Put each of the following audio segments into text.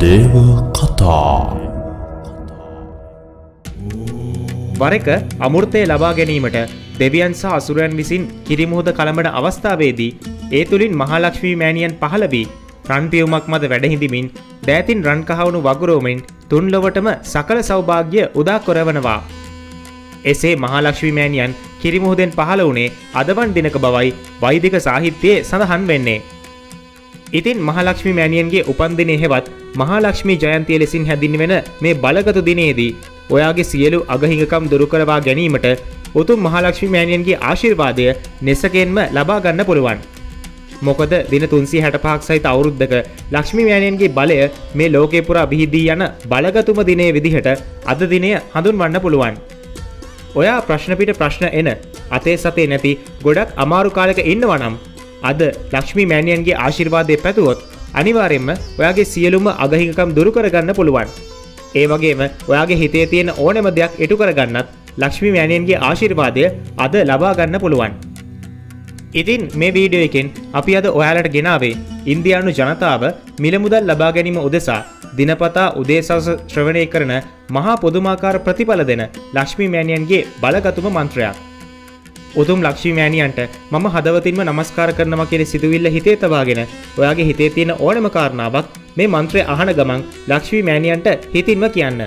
දේව කතා වර එක අමුෘතය ලබා ගැනීමට දෙවියන් සහ අසුරයන් විසින් කිරිමුහද කළඹට අවස්ථාවේදී ඒ තුළින් මහලක්ෂ්මී මෑණියන් පහළබී රන්පියවුමක් මද වැඩහිඳමින් දෑතින් රන්කහවුණු වගුරෝමෙන් තුන්ලොවටම සකල සෞභාග්‍ය උදා කොරවනවා. එසේ මහලක්ෂ්මී මෑණියන් කිරිමුහදෙන් පහළ වනේ අදවන් දිනක බවයි වෛදික සාහිත්‍යයේ සඳහන් වෙන්නේ. ඉතින් මහලක්ෂ්මි මෑණියන්ගේ උපන්දිනය හෙවත් මහලක්ෂ්මී ජයන්තිය ලෙසින් හැදින්වෙන මේ බලගතු දිනේදී ඔයාගේ සියලු අගහිඟකම් දුරුකරවා ගැනීමට උතුම් මහලක්ෂ්මි මෑණියන්ගේ ආශිර්වාදය නෙසකෙන්ම ලබා ගන්න පුළුවන්. මොකද දින තුන්සි හැට පහක් සහිත අවුරුද්ධක ලක්ෂ්මි මෑණයන්ගේ බලය මේ ලෝකේ පුරා බිහිදී යන බලගතුම දිනේ විදිහට අද දිනය හඳුන් වන්න පුළුවන්. ඔයා ප්‍රශ්නපිට ප්‍රශ්න එන අතේ සතේ නැති ගොඩක් අමාරු කාලක ඉන්නවනම් අද ලක්ෂ්මි මෑණියන්ගේ ආශිර්වාදය පැතුවොත් අනිවාරෙන්ම ඔයාගේ සියලුම අගහිකම් දුරු කරගන්න පුළුවන්. ඒ වගේම ඔයාගේ හිතේ තියෙන ඕනම දෙයක් එටු කරගන්නත් ලක්ෂ්මි මෑණයන්ගේ ආශිර්වාදය අද ලබා ගන්න පුළුවන්. ඉතින් මේ වීඩියෝ එකෙන් අපි අද ඔයාලට ගෙනාවේ ඉන්දයානු ජනතාව මිලමුදල් ලබා ගැනීම උදෙසා දිනපතා උදේසස ශ්‍රවණය කරන මහා පොදුමාකාර ප්‍රතිඵල දෙන ලක්ෂ්මි මෑණියන්ගේ බලගතුම මන්ත්‍රයක්. උතුම් ලක්ෂි මෑණියන්ට මම හදවතින්ම නමස්කාර කරනවා කියෙන සිදුවිල්ල හිතේ තබාගෙන ඔයාගේ හිතේ තියෙන ඕනම කාරණාවක් මේ මන්ත්‍රය අහන ගමන් ලක්ෂ්වී මෑණියන්ට හිතින්ම කියන්න.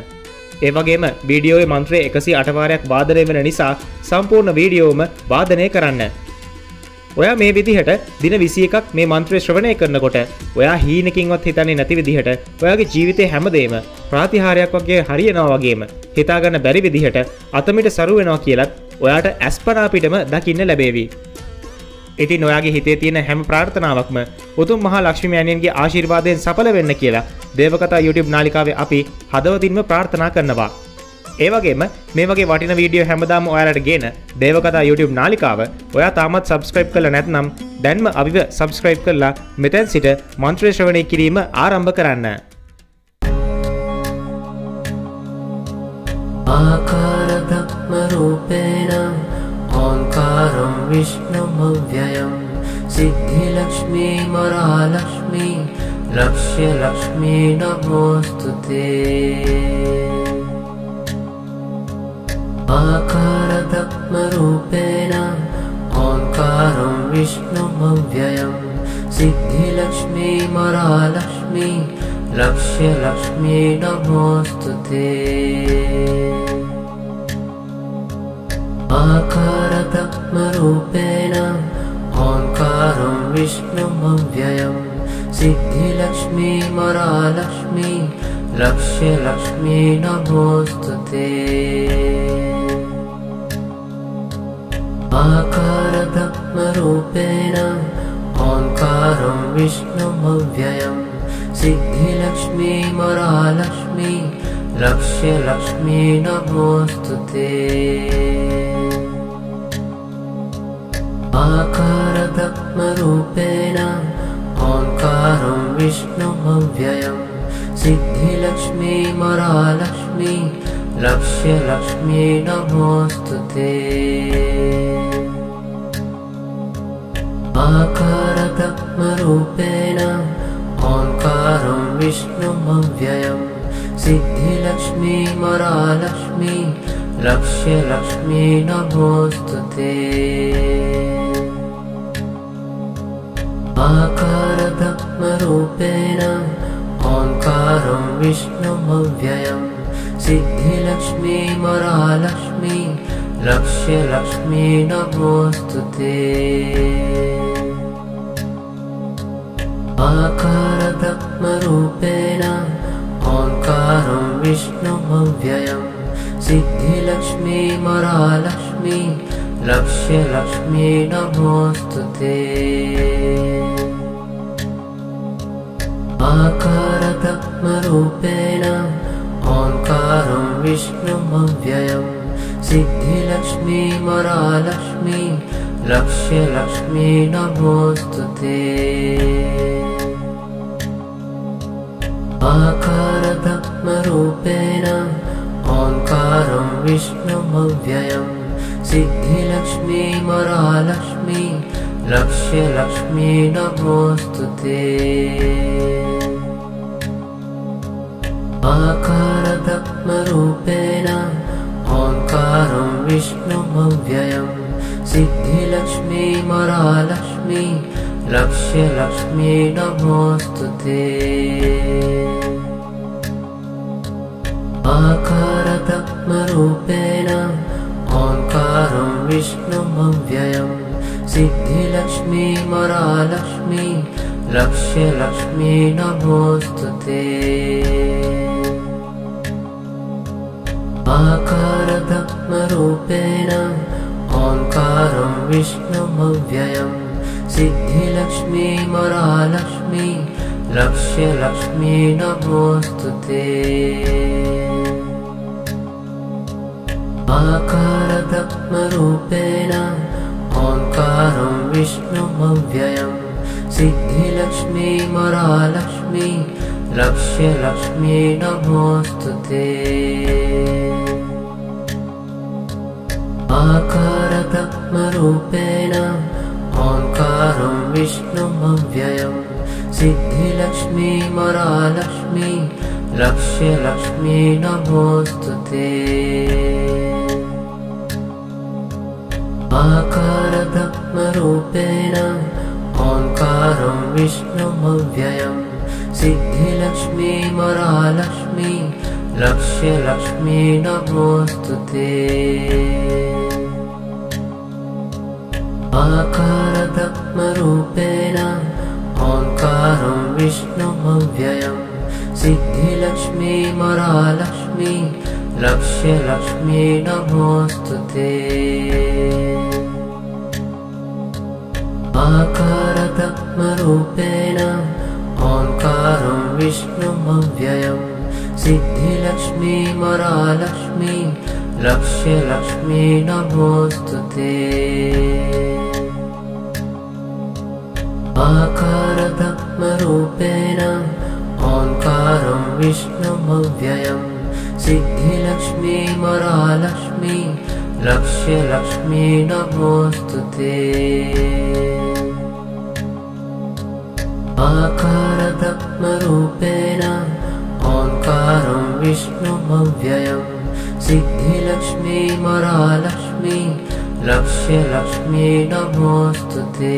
ඒවගේම වීඩියෝය මන්ත්‍රය එකසි අටවාරයක් වාදනය වෙන නිසා සම්පූර්ණ වීඩියෝම වාදනය කරන්න. ඔයා මේ විදිහට දින විසි එකක් මේ මන්ත්‍රය ශ්‍රවණය කරනකොට ඔයා හීනකින්වත් හිතන්නේ නැති විදිහට ඔයාගේ ජීවිතය හැමදේම ප්‍රාතිහාරයක් වගේ හරියනවා වගේම හිතාගන්න බැරි විදිහට අතමිට සරු වෙනවා කියලත් ඔයාට ඇස්පරාපිටම දකින්න ලැබේවි. ඉති නොයාගේ හිතේ තියෙන හැම ප්‍රාර්ථනාවක්ම උතුම් මහා ලක්ෂ්මියයන්ගේ ආශිර්වාදයෙන් සඵල වෙන්න කියලා දේවකතා YouTube නාලිකාවේ අපි හදවතින්ම ප්‍රාර්ථනා කරනවා. ඒ වගේම මේ වගේ වටින වීඩියෝ හැමදාම ඔයාලට ගේන දේවකතා YouTube නාලිකාව ඔයා තාමත් subscribe කරලා නැත්නම් දැන්ම අපිව subscribe කරලා මෙතෙන් සිට මන්ත්‍ර ශ්‍රවණය කිරීම ආරම්භ කරන්න. ආකා विष्णुमव्ययं सिद्धिलक्ष्मी मरालक्ष्मी लक्ष्यलक्ष्मी नमोऽस्तु ते। आकारब्रह्मरूपेण ओङ्कारं विष्णुमव्ययं सिद्धिलक्ष्मी मरालक्ष्मी लक्ष्यलक्ष्मी नमोऽस्तु ते आकारब्रह्मरूपेण ओङ्कारं विष्णुमव्ययं सिद्धिलक्ष्मी मरालक्ष्मी लक्ष्यलक्ष्मी नमोऽस्तु ते। आकारब्रह्मरूपेण ओङ्कारं विष्णुमव्ययं सिद्धिलक्ष्मी मरालक्ष्मी लक्ष्यलक्ष्मी नमोऽस्तु ते आकारब्रह्मरूपेण ओङ्कारं विष्णुमव्ययं सिद्धिलक्ष्मी मरालक्ष्मी लक्ष्यलक्ष्मी नमोऽस्तु ते। आकारब्रह्मरूपेण ओङ्कारं विष्णुमव्ययं सिद्धिलक्ष्मी मरालक्ष्मी लक्ष्यलक्ष्मी नमोऽस्तु ते आकारब्रह्मरूपेण ओङ्कारं विष्णुमव्ययं। सिद्धिलक्ष्मी मरालक्ष्मी लक्ष्यलक्ष्मी नमोऽस्तु ते। आकारब्रह्मरूपेण ओङ्कारं विष्णुमव्ययं। सिद्धिलक्ष्मी मरालक्ष्मी लक्ष्यलक्ष्मी नमोऽस्तु ते आकारब्रह्मरूपेण ओङ्कारं विष्णुमव्ययं सिद्धिलक्ष्मी मरालक्ष्मी लक्ष्यलक्ष्मी नमोऽस्तु ते। आकारब्रह्मरूपेण। ओङ्कारं विष्णुमव्ययं सिद्धिलक्ष्मी मरालक्ष्मी लक्ष्यलक्ष्मी नमोऽस्तु ते ब्रह्मरूपेण ओङ्कारं विष्णुमव्ययम् सिद्धिलक्ष्मी मरालक्ष्मी लक्ष्यलक्ष्मी नमोऽस्तु ते। आकारब्रह्मरूपेण ओङ्कारं विष्णुमव्ययम् सिद्धिलक्ष्मी मरालक्ष्मी लक्ष्यलक्ष्मी नमोऽस्तु ते आकारब्रह्मरूपेण ओङ्कारं विष्णुमव्ययम् सिद्धिलक्ष्मी मरालक्ष्मी लक्ष्यलक्ष्मी नमोऽस्तु ते। आकारब्रह्मरूपेण ओङ्कारं विष्णुमव्ययम् सिद्धिलक्ष्मी मरालक्ष्मी लक्ष्यलक्ष्मी नमोऽस्तु ते आकारब्रह्मरूपेण ओङ्कारं विष्णुमव्ययम् सिद्धिलक्ष्मी मरालक्ष्मी लक्ष्यलक्ष्मी नमोऽस्तु ते। आकारब्रह्मरूपेण ओङ्कारं विष्णुमव्ययम् सिद्धिलक्ष्मी मरालक्ष्मी लक्ष्यलक्ष्मी नमोऽस्तु ते। आकारब्रह्मरूपेण ओङ्कारं विष्णुमव्ययम् सिद्धिलक्ष्मी मरालक्ष्मी लक्ष्यलक्ष्मी नमोऽस्तु ते। आकारब्रह्मरूपेण ओङ्कारं विष्णुमव्ययम् सिद्धिलक्ष्मी मरालक्ष्मी लक्ष्यलक्ष्मी नमोऽस्तु ते आकारब्रह्मरूपेण ओङ्कारं विष्णुमव्ययम्। सिद्धिलक्ष्मी मरालक्ष्मी लक्ष्यलक्ष्मी नमोऽस्तु ते आकारब्रह्मरूपेण विष्णुमव्ययम् सिद्धिलक्ष्मी मरालक्ष्मी लक्ष्यलक्ष्मी नमोऽस्तु ते।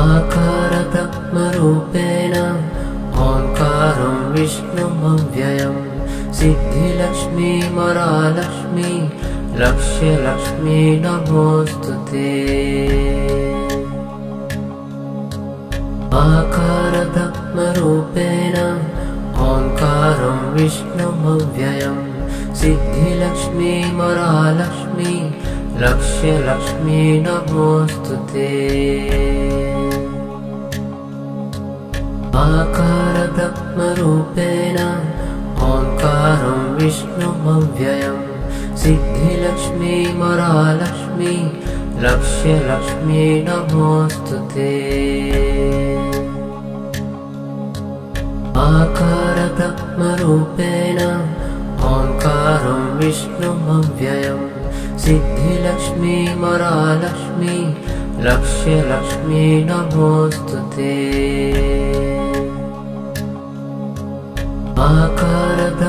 आकारब्रह्मरूपेण ओङ्कारं विष्णुमव्ययम् सिद्धिलक्ष्मी मरालक्ष्मी लक्ष्यलक्ष्मी नमोऽस्तु ते आकारब्रह्मरूपेण ओङ्कारं विष्णुमव्ययम् सिद्धिलक्ष्मी मरालक्ष्मी लक्ष्यलक्ष्मी नमोऽस्तु ते। आकारब्रह्मरूपेण। ओङ्कारं विष्णुमव्ययम् सिद्धिलक्ष्मी मरालक्ष्मी लक्ष्यलक्ष्मी नमोऽस्तु ते आकारब्रह्मरूपेण ओङ्कारं विष्णुमव्ययम् सिद्धिलक्ष्मी मरालक्ष्मी लक्ष्यलक्ष्मी नमोऽस्तु ते। आकारब्रह्मरूपेण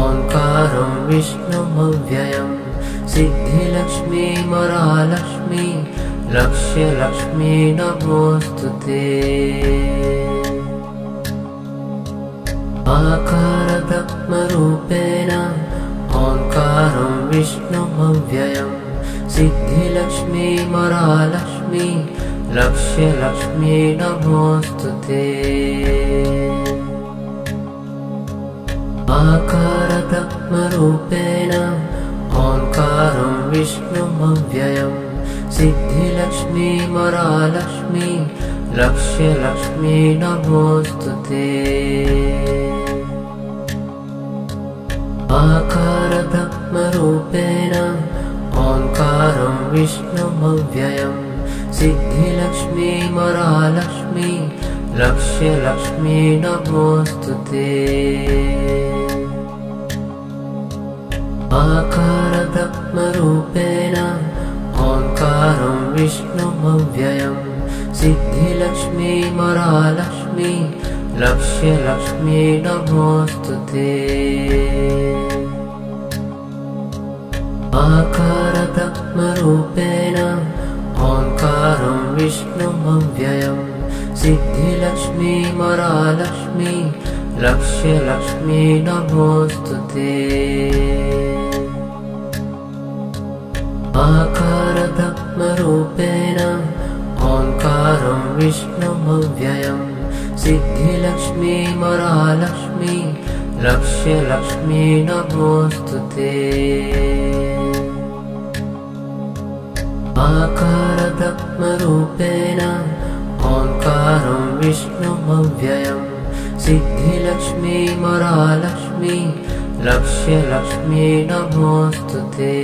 ओङ्कारं विष्णुमव्ययम् सिद्धिलक्ष्मी मरालक्ष्मी लक्ष्यलक्ष्मी नमोऽस्तु ते आकारब्रह्मरूपेण ओङ्कारं विष्णुमव्ययम् सिद्धिलक्ष्मी मरालक्ष्मी लक्ष्यलक्ष्मी नमोऽस्तु ते। आकारब्रह्मरूपेण ओङ्कारं विष्णुमव्ययम् सिद्धिलक्ष्मी मरालक्ष्मी लक्ष्यलक्ष्मी नमोऽस्तु ते आकारब्रह्मरूपेण ओङ्कारं विष्णुमव्ययम् सिद्धिलक्ष्मी मरालक्ष्मी लक्ष्यलक्ष्मी नमोऽस्तु ते। आकारब्रह्मरूपेण ओङ्कारं विष्णुमव्ययम् सिद्धिलक्ष्मी मरालक्ष्मी लक्ष्यलक्ष्मी नमोऽस्तु ते आकारब्रह्मरूपेण ओङ्कारं विष्णुमव्ययम् सिद्धिलक्ष्मी मरालक्ष्मी लक्ष्यलक्ष्मी नमोऽस्तु ते आकारब्रह्मरूपेण ओङ्कारं विष्णुमव्ययम् सिद्धिलक्ष्मी मरालक्ष्मी लक्ष्यलक्ष्मी नमोऽस्तु ते आकारब्रह्मरूपेण ओङ्कारं विष्णुमव्ययम्। सिद्धिलक्ष्मी मरालक्ष्मी लक्ष्यलक्ष्मी नमोऽस्तु ते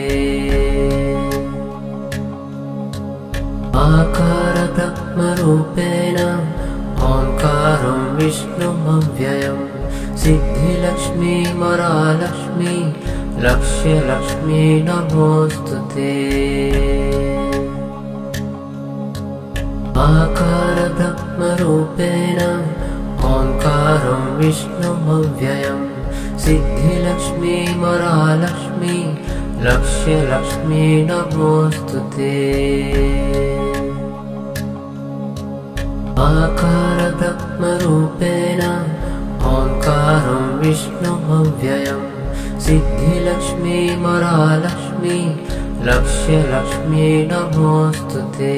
आकारब्रह्मरूपेण ओङ्कारं विष्णुमव्ययम् सिद्धिलक्ष्मी मरालक्ष्मी लक्ष्यलक्ष्मी नमोऽस्तु ते। आकारब्रह्मरूपेण ओङ्कारं विष्णुमव्ययम् सिद्धिलक्ष्मी मरालक्ष्मी लक्ष्यलक्ष्मी नमोऽस्तु ते आकारब्रह्मरूपेण ओङ्कारं विष्णुमव्ययम् सिद्धिलक्ष्मी मरालक्ष्मी लक्ष्यलक्ष्मी नमोऽस्तु ते।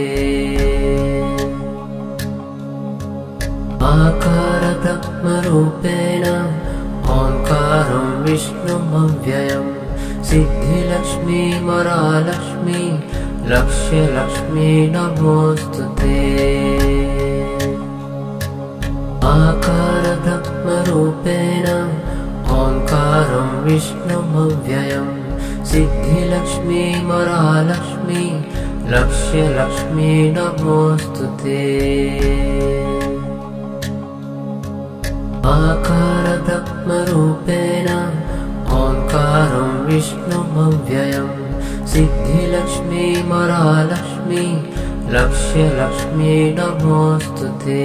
आकारब्रह्मरूपेण ओङ्कारं विष्णुमव्ययम् सिद्धिलक्ष्मी मरालक्ष्मी लक्ष्यलक्ष्मी नमोऽस्तु ते आकारब्रह्मरूपेण ओङ्कारं विष्णुमव्ययम्। सिद्धिलक्ष्मी मरालक्ष्मी लक्ष्यलक्ष्मी नमोऽस्तु ते। आकारब्रह्मरूपेण ओङ्कारं विष्णुमव्ययम्। सिद्धिलक्ष्मी मरालक्ष्मी लक्ष्यलक्ष्मी नमोऽस्तु ते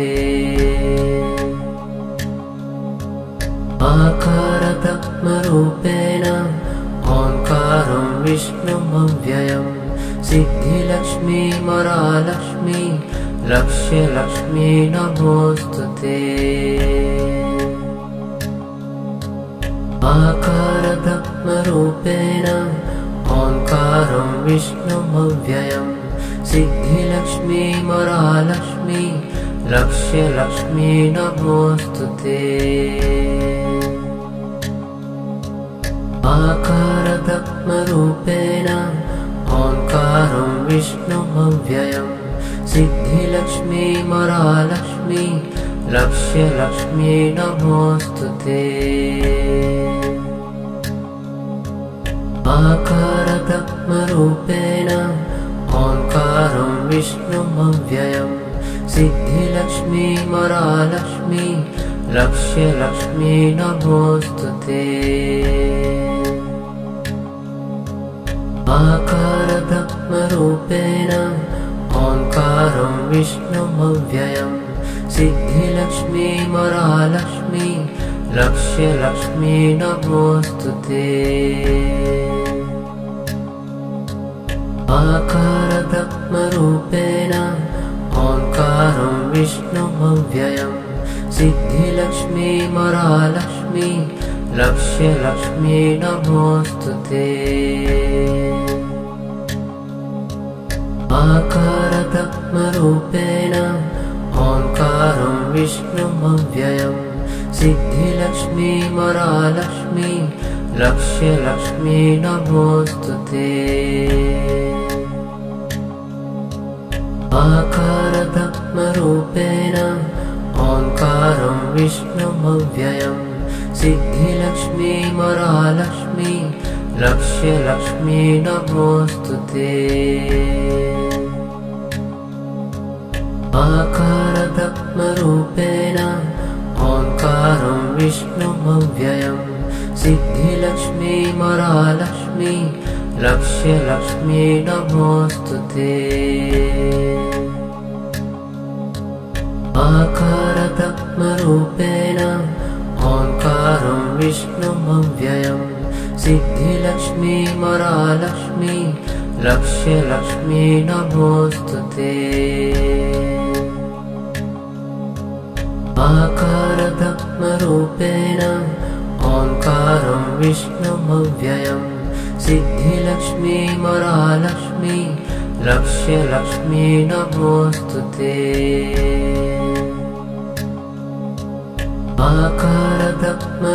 आकारब्रह्मरूपेण ओङ्कारं विष्णुमव्ययम् सिद्धिलक्ष्मी मरालक्ष्मी लक्ष्यलक्ष्मी नमोऽस्तु ते आकारब्रह्मरूपेण ओङ्कारं विष्णुमव्ययम् सिद्धिलक्ष्मी मरालक्ष्मी लक्ष्यलक्ष्मी नमोऽस्तु ते आकारब्रह्मरूपेण ओङ्कारं विष्णुमव्ययम् सिद्धिलक्ष्मी मरालक्ष्मी लक्ष्यलक्ष्मी नमोऽस्तु ते आकारब्रह्मरूपेण ओङ्कारं विष्णुमव्ययम् सिद्धिलक्ष्मी मरालक्ष्मी लक्ष्यलक्ष्मी नमोऽस्तु ते। आकारब्रह्मरूपेण ओङ्कारं विष्णुमव्ययम् सिद्धिलक्ष्मी मरालक्ष्मी लक्ष्यलक्ष्मी नमोऽस्तु ते आकारब्रह्मरूपेण ओङ्कारं विष्णुमव्ययम् सिद्धिलक्ष्मी मरालक्ष्मी लक्ष्यलक्ष्मी नमोऽस्तु ते। आकारब्रह्मरूपेण ओङ्कारं विष्णुमव्ययम् सिद्धिलक्ष्मी मरालक्ष्मी लक्ष्यलक्ष्मी नमोऽस्तु ते आकारब्रह्मरूपेण ओङ्कारं विष्णुमव्ययम् सिद्धिलक्ष्मी मरालक्ष्मी लक्ष्यलक्ष्मी नमोऽस्तु ते आकारब्रह्मरूपेण ओङ्कारं विष्णुमव्ययम् सिद्धिलक्ष्मी मरालक्ष्मी लक्ष्यलक्ष्मी नमोऽस्तु ते आकारब्रह्मरूपेण विष्णुमव्ययम् सिद्धिलक्ष्मी मरालक्ष्मी लक्ष्यलक्ष्मी नमोऽस्तु ते आकारब्रह्मरूपेण ओङ्कारं विष्णुमव्ययम् सिद्धिलक्ष्मी मरालक्ष्मी लक्ष्यलक्ष्मी नमोऽस्तु ते। आकारब्रह्मरूपेण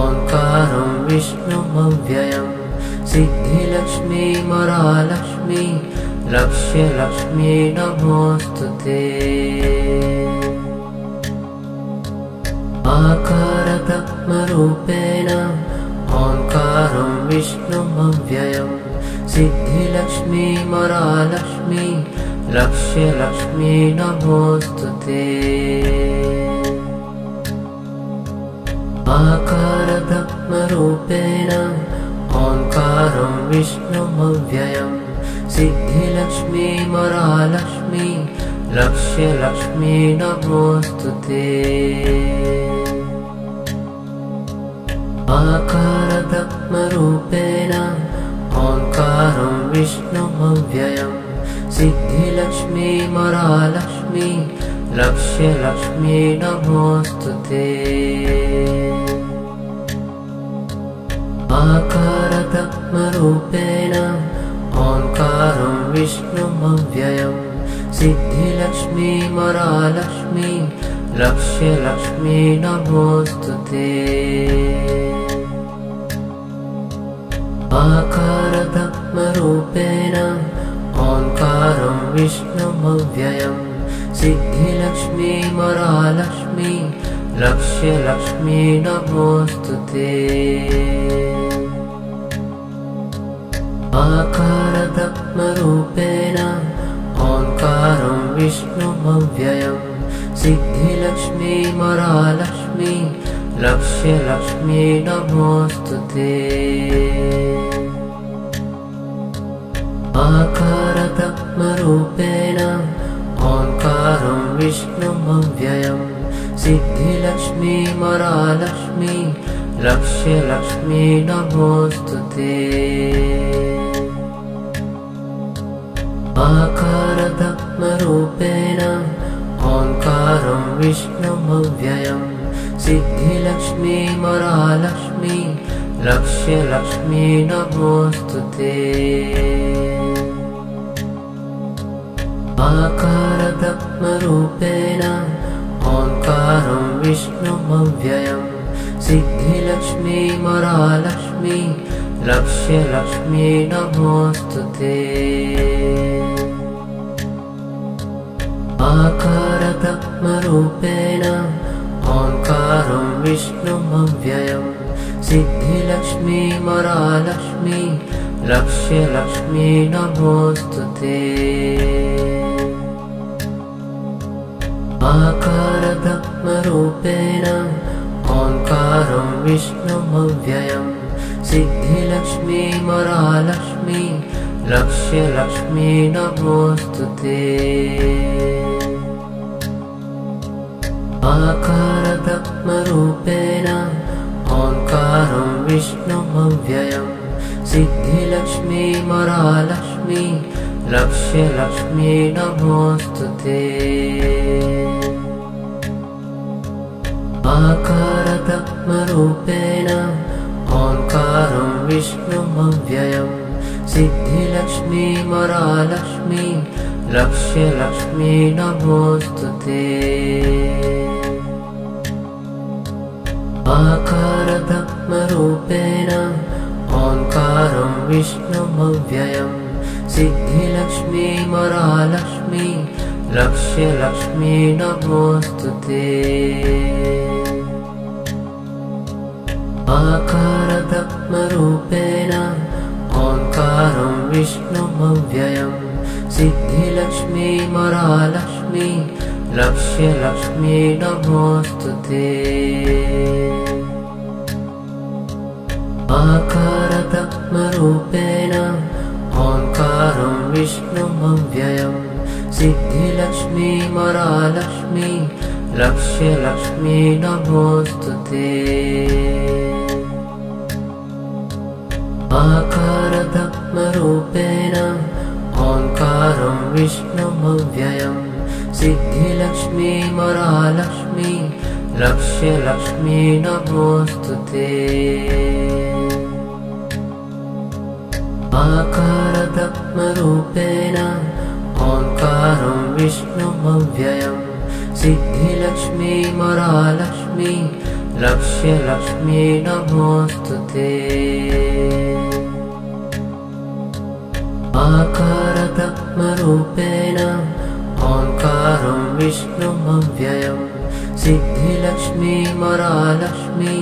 ओङ्कारं विष्णुमव्ययम् सिद्धिलक्ष्मी मरालक्ष्मी लक्ष्यलक्ष्मी नमोऽस्तु ते आकारब्रह्मरूपेण ओङ्कारं विष्णुमव्ययम् सिद्धिलक्ष्मी मरालक्ष्मी लक्ष्यलक्ष्मी नमोऽस्तु ते। आकारब्रह्मरूपेण ओङ्कारं विष्णुमव्ययम् सिद्धिलक्ष्मी मरालक्ष्मी लक्ष्यलक्ष्मी नमोऽस्तु ते आकारब्रह्मरूपेण ओङ्कारं विष्णुमव्ययम् सिद्धिलक्ष्मी मरालक्ष्मी लक्ष्यलक्ष्मी नमोऽस्तु ते। आकारब्रह्मरूपेण ओङ्कारं विष्णुमव्ययम् सिद्धिलक्ष्मी मरालक्ष्मी लक्ष्यलक्ष्मी नमोऽस्तु ते आकारब्रह्मरूपेण ओङ्कारं विष्णुमव्ययम् सिद्धिलक्ष्मी मरालक्ष्मी लक्ष्यलक्ष्मी नमोऽस्तु ते आकारब्रह्मरूपेण ओङ्कारं विष्णुमव्ययम् सिद्धिलक्ष्मी मरालक्ष्मी लक्ष्यलक्ष्मी नमोऽस्तु ते आकारब्रह्मरूपेण ओङ्कारं विष्णुमव्ययम् सिद्धिलक्ष्मी मरालक्ष्मी लक्ष्यलक्ष्मी नमोऽस्तु ते आकारब्रह्मरूपेण विष्णुमव्ययम् सिद्धिलक्ष्मी मरालक्ष्मी लक्ष्यलक्ष्मी नमोऽस्तु ते। आकारब्रह्मरूपेण ओङ्कारं विष्णुमव्ययम् सिद्धिलक्ष्मी मरालक्ष्मी लक्ष्यलक्ष्मी नमोऽस्तु ते आकारब्रह्मरूपेण ओङ्कारं विष्णुमव्ययम् सिद्धिलक्ष्मी लक्ष्यलक्ष्मी नमोऽस्तु ते। आकारब्रह्मरूपेण। ओङ्कारं विष्णुमव्ययम् सिद्धिलक्ष्मी मरालक्ष्मी लक्ष्यलक्ष्मी नमोऽस्तु ते आकारब्रह्मरूपेण ओङ्कारं विष्णुमव्ययम् सिद्धिलक्ष्मी मरालक्ष्मी लक्ष्यलक्ष्मी नमोऽस्तु ते। आकारब्रह्मरूपेण ओङ्कारं विष्णुमव्ययम् सिद्धिलक्ष्मी मरालक्ष्मी लक्ष्यलक्ष्मी नमोऽस्तु ते आकारब्रह्मरूपेण ओङ्कारं विष्णुमव्ययम् सिद्धिलक्ष्मी मरालक्ष्मी लक्ष्यलक्ष्मी नमोऽस्तु ते आकारब्रह्मरूपेण ओङ्कारं विष्णुमव्ययम् सिद्धिलक्ष्मी मरालक्ष्मी लक्ष्यलक्ष्मी नमोऽस्तु ते। आकारब्रह्मरूपेण ओङ्कारं विष्णुमव्ययम् सिद्धिलक्ष्मी मरालक्ष्मी लक्ष्यलक्ष्मी नमोऽस्तु ते। आकारब्रह्मरूपेण ओङ्कारं विष्णुमव्ययम् सिद्धिलक्ष्मी मरालक्ष्मी लक्ष्यलक्ष्मी नमोऽस्तु ते। आकारब्रह्मरूपेण ओङ्कारं विष्णुमव्ययम् सिद्धिलक्ष्मी मरालक्ष्मी लक्ष्यलक्ष्मी नमोऽस्तु ते आकारब्रह्मरूपेण ओङ्कारं विष्णुमव्ययम् सिद्धिलक्ष्मी मरालक्ष्मी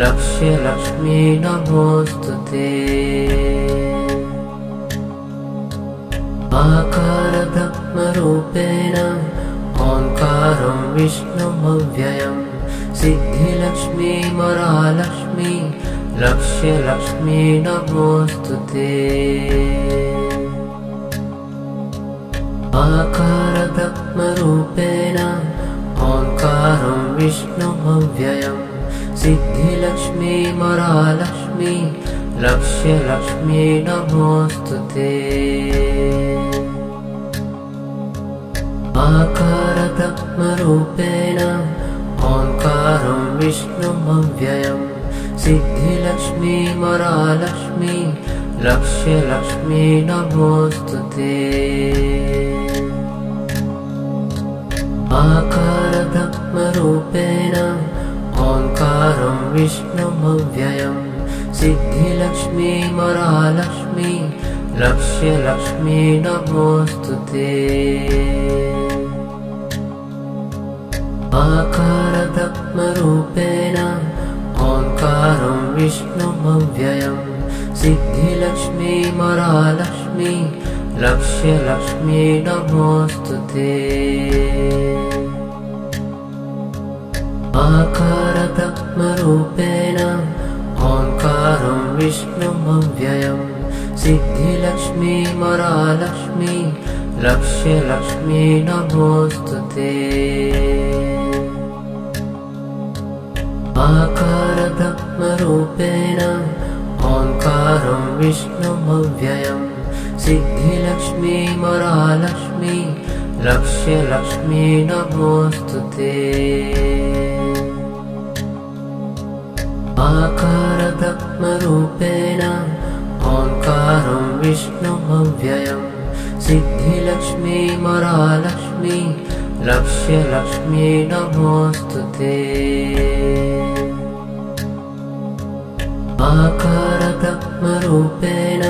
लक्ष्यलक्ष्मी नमोऽस्तु ते। आकारब्रह्मरूपेण। ओङ्कारं विष्णुमव्ययम् सिद्धिलक्ष्मी मरालक्ष्मी लक्ष्यलक्ष्मी नमोऽस्तु ते आकारब्रह्मरूपेण ओङ्कारं विष्णुमव्ययम् सिद्धिलक्ष्मी मरालक्ष्मी लक्ष्यलक्ष्मी नमोऽस्तु ते। आकारब्रह्मरूपेण ओङ्कारं विष्णुमव्ययम् सिद्धिलक्ष्मी मरालक्ष्मी लक्ष्यलक्ष्मी नमोऽस्तु ते आकारब्रह्मरूपेण ओङ्कारं विष्णुमव्ययम् सिद्धिलक्ष्मी मरालक्ष्मी लक्ष्यलक्ष्मी नमोऽस्तु ते। आकारब्रह्मरूपेण ओङ्कारं विष्णुमव्ययम् सिद्धिलक्ष्मी मरालक्ष्मी लक्ष्यलक्ष्मी नमोऽस्तु ते आकारब्रह्मरूपेण ओङ्कारं विष्णुमव्ययम् सिद्धिलक्ष्मी मरालक्ष्मी लक्ष्यलक्ष्मी नमोऽस्तु ते आकारब्रह्मरूपेण ओङ्कारं विष्णुमव्ययम् सिद्धिलक्ष्मी मरालक्ष्मी लक्ष्यलक्ष्मी नमोऽस्तु ते आकारब्रह्मरूपेण ओङ्कारं विष्णुमव्ययम्। सिद्धिलक्ष्मी मरालक्ष्मी लक्ष्यलक्ष्मी नमोऽस्तु ते आकारब्रह्मरूपेण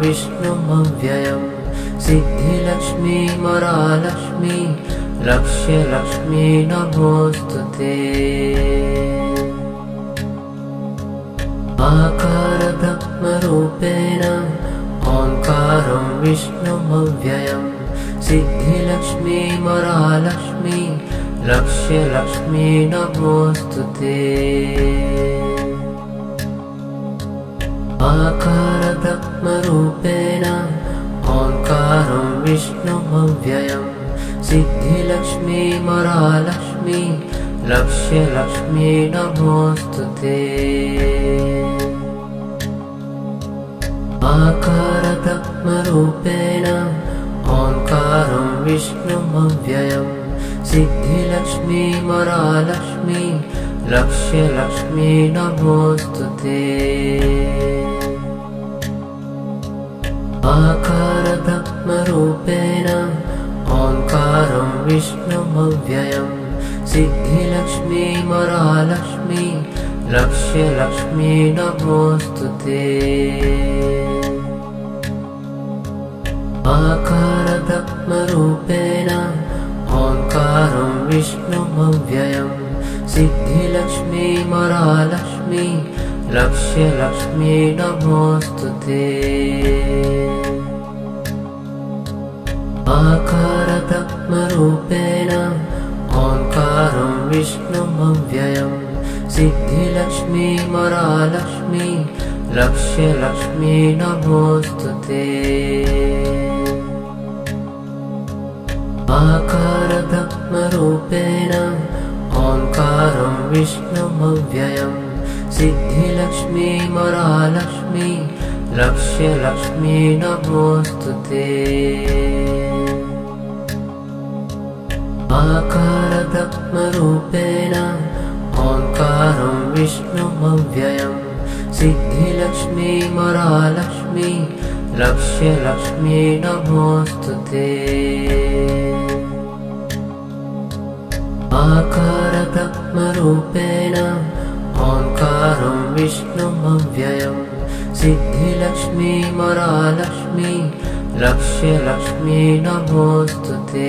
ओङ्कारं विष्णुमव्ययम् सिद्धिलक्ष्मी मरालक्ष्मी लक्ष्यलक्ष्मी नमोऽस्तु ते। आकारब्रह्मरूपेण ओङ्कारं विष्णुमव्ययम् सिद्धिलक्ष्मी मरालक्ष्मी लक्ष्यलक्ष्मी नमोऽस्तु ते। आकारब्रह्मरूपेण सिद्धिलक्ष्मी मरालक्ष्मी लक्ष्यलक्ष्मी नमोऽस्तु ते आकारब्रह्मरूपेण ओङ्कारं विष्णुमव्ययम् सिद्धिलक्ष्मी मरालक्ष्मी लक्ष्यलक्ष्मी नमोऽस्तु ते आकारब्रह्मरूपेण ओङ्कारं विष्णुमव्ययम् सिद्धिलक्ष्मी मरालक्ष्मी लक्ष्यलक्ष्मी नमोऽस्तु ते। आकारब्रह्मरूपेण ओङ्कारं विष्णुमव्ययम् सिद्धिलक्ष्मी मरालक्ष्मी लक्ष्यलक्ष्मी नमोऽस्तु ते आकारब्रह्मरूपेण ओङ्कारं विष्णुमव्ययम् सिद्धिलक्ष्मी मरालक्ष्मी लक्ष्यलक्ष्मी नमोऽस्तु ते। विष्णुमव्ययम् सिद्धिलक्ष्मी मरालक्ष्मी लक्ष्यलक्ष्मी नमोऽस्तु ते आकारब्रह्मरूपेण ओङ्कारं विष्णुमव्ययम् सिद्धिलक्ष्मी मरालक्ष्मी लक्ष्यलक्ष्मी नमोऽस्तु ते। आकारब्रह्मरूपेण ओङ्कारं विष्णुमव्ययम् सिद्धिलक्ष्मी मरालक्ष्मी लक्ष्यलक्ष्मी नमोऽस्तु ते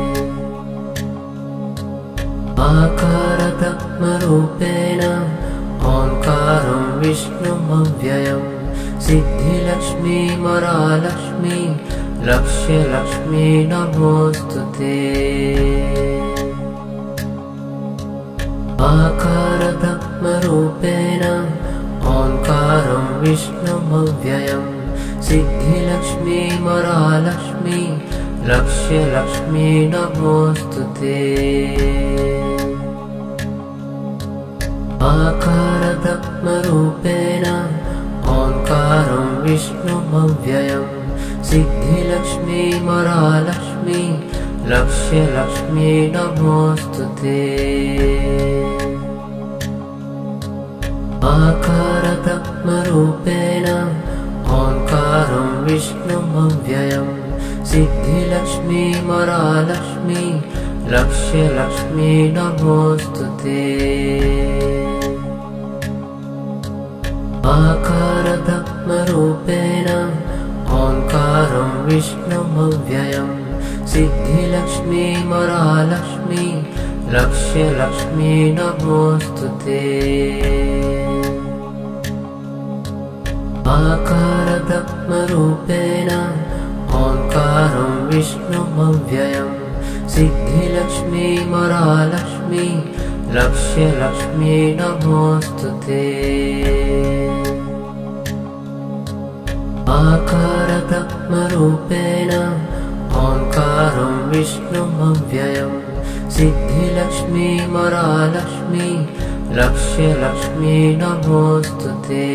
आकारब्रह्मरूपेण ओङ्कारं विष्णुमव्ययम्। सिद्धिलक्ष्मी मरालक्ष्मी लक्ष्यलक्ष्मी नमोऽस्तु ते। आकारब्रह्मरूपेण ओङ्कारं विष्णुमव्ययम्। सिद्धिलक्ष्मी मरालक्ष्मी लक्ष्यलक्ष्मी नमोऽस्तु ते आकारब्रह्मरूपेण ओङ्कारं विष्णुमव्ययम् सिद्धिलक्ष्मी मरालक्ष्मी लक्ष्यलक्ष्मी नमोऽस्तु ते। आकारब्रह्मरूपेण ओङ्कारं विष्णुमव्ययम् सिद्धिलक्ष्मी मरालक्ष्मी लक्ष्यलक्ष्मी नमोऽस्तु ते आकारब्रह्मरूपेण ओङ्कारं विष्णुमव्ययम् सिद्धिलक्ष्मी मरालक्ष्मी लक्ष्यलक्ष्मी नमोऽस्तु ते। आकारब्रह्मरूपेण ओङ्कारं विष्णुमव्ययम् सिद्धिलक्ष्मी मरालक्ष्मी लक्ष्यलक्ष्मी नमोऽस्तु ते आकारब्रह्मरूपेण ओङ्कारं विष्णुमव्ययम् सिद्धिलक्ष्मी मरालक्ष्मी लक्ष्यलक्ष्मी नमोऽस्तु ते।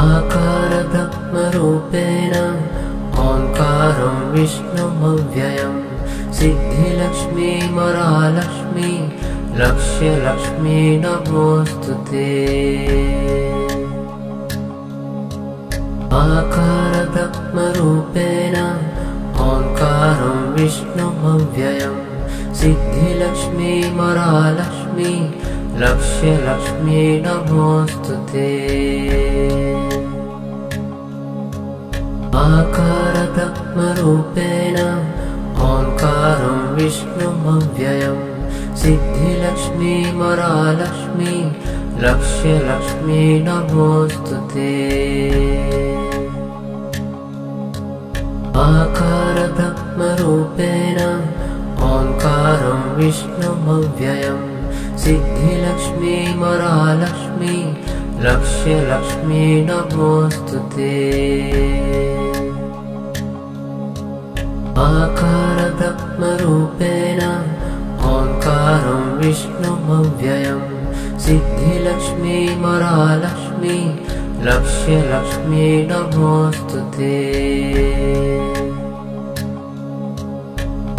आकारब्रह्मरूपेण ओङ्कारं विष्णुमव्ययम् सिद्धिलक्ष्मी मरालक्ष्मी लक्ष्यलक्ष्मी नमोऽस्तु ते आकारब्रह्मरूपेण ओङ्कारं विष्णुमव्ययम् सिद्धिलक्ष्मी मरालक्ष्मी लक्ष्यलक्ष्मी नमोऽस्तु ते। आकारब्रह्मरूपेण ओङ्कारं विष्णुमव्ययम् सिद्धिलक्ष्मी मरालक्ष्मी लक्ष्यलक्ष्मी नमोऽस्तु ते आकारब्रह्मरूपेण ओङ्कारं विष्णुमव्ययम् सिद्धिलक्ष्मी मरालक्ष्मी लक्ष्यलक्ष्मी नमोऽस्तु ते। आकारब्रह्मरूपेण ओङ्कारं विष्णुमव्ययम् सिद्धिलक्ष्मी मरालक्ष्मी लक्ष्यलक्ष्मी नमोऽस्तु ते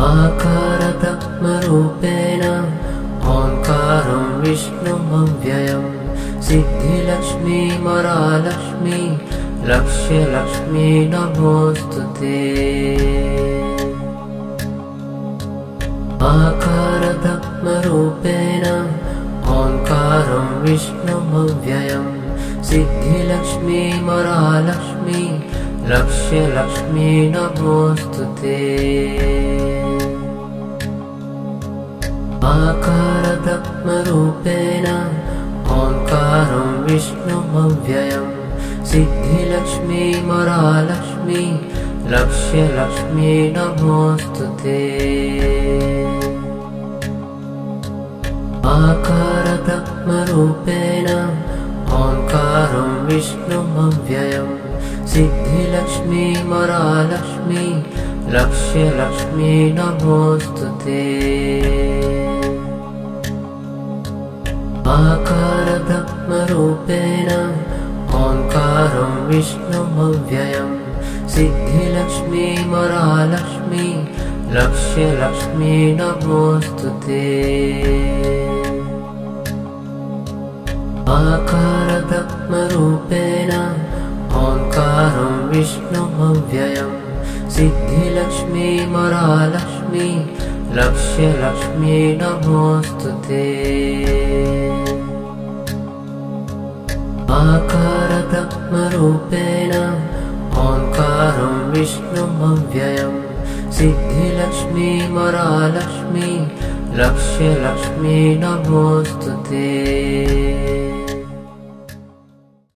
आकारब्रह्मरूपेण ओङ्कारं लक्ष्यलक्ष्मी नमोऽस्तु ते। आकारब्रह्मरूपेण ओङ्कारं विष्णुमव्ययम् सिद्धिलक्ष्मी मरालक्ष्मी लक्ष्यलक्ष्मी नमोऽस्तु ते आकारब्रह्मरूपेण ओङ्कारं विष्णुमव्ययम् सिद्धिलक्ष्मी मरालक्ष्मी लक्ष्यलक्ष्मी नमोऽस्तु ते। आकारब्रह्मरूपेण ओङ्कारं विष्णुमव्ययम् सिद्धिलक्ष्मी मरालक्ष्मी लक्ष्यलक्ष्मी नमोऽस्तु ते आकारब्रह्मरूपेण ओङ्कारं विष्णुमव्ययम् सिद्धिलक्ष्मी मरालक्ष्मी लक्ष्यलक्ष्मी नमोऽस्तु ते। आकारब्रह्मरूपेण ओङ्कारं विष्णुमव्ययम् सिद्धिलक्ष्मी मरालक्ष्मी लक्ष्यलक्ष्मी नमोऽस्तु ते आकारब्रह्मरूपेण ओङ्कारं विष्णुमव्ययम् सिद्धिलक्ष्मी मरालक्ष्मी लक्ष्यलक्ष्मी नमोऽस्तु ते